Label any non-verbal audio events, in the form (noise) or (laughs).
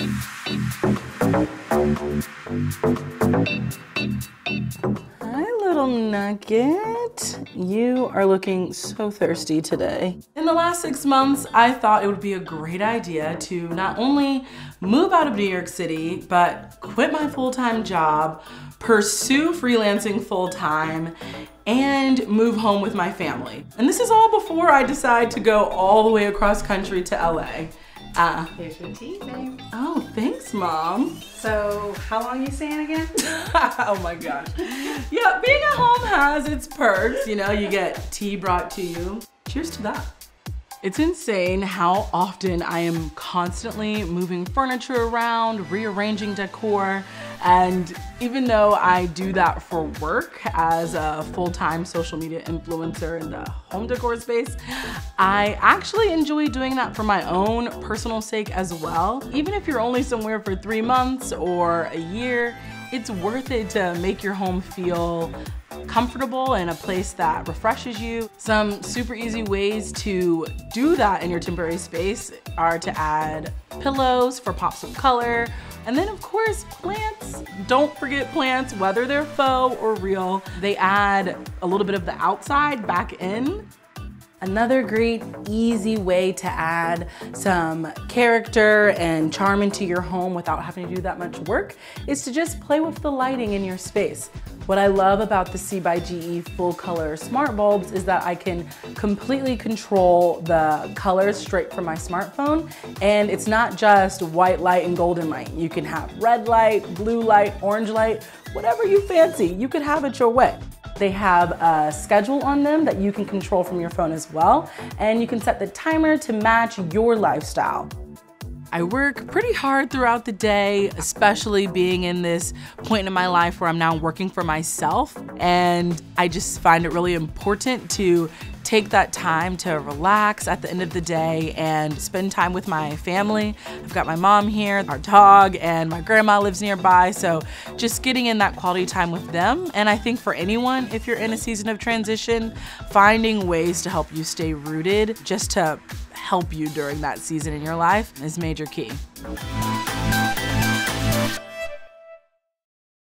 Hi, little nugget. You are looking so thirsty today. In the last six months, I thought it would be a great idea to not only move out of New York City, but quit my full-time job, pursue freelancing full-time, and move home with my family. And this is all before I decide to go all the way across country to LA. Uh, Here's your tea, babe. Oh, thanks, Mom. So, how long you staying again? (laughs) oh my gosh. Yeah, being at home has its perks. You know, you get tea brought to you. Cheers to that. It's insane how often I am constantly moving furniture around, rearranging decor, and even though I do that for work as a full-time social media influencer in the home decor space, I actually enjoy doing that for my own personal sake as well. Even if you're only somewhere for three months or a year, it's worth it to make your home feel comfortable and a place that refreshes you. Some super easy ways to do that in your temporary space are to add pillows for pops of color, and then of course, plants. Don't forget plants, whether they're faux or real. They add a little bit of the outside back in Another great easy way to add some character and charm into your home without having to do that much work is to just play with the lighting in your space. What I love about the C by GE full color smart bulbs is that I can completely control the colors straight from my smartphone. And it's not just white light and golden light. You can have red light, blue light, orange light, whatever you fancy. You could have it your way. They have a schedule on them that you can control from your phone as well, and you can set the timer to match your lifestyle. I work pretty hard throughout the day, especially being in this point in my life where I'm now working for myself. And I just find it really important to take that time to relax at the end of the day and spend time with my family. I've got my mom here, our dog, and my grandma lives nearby. So just getting in that quality time with them. And I think for anyone, if you're in a season of transition, finding ways to help you stay rooted just to help you during that season in your life is major key.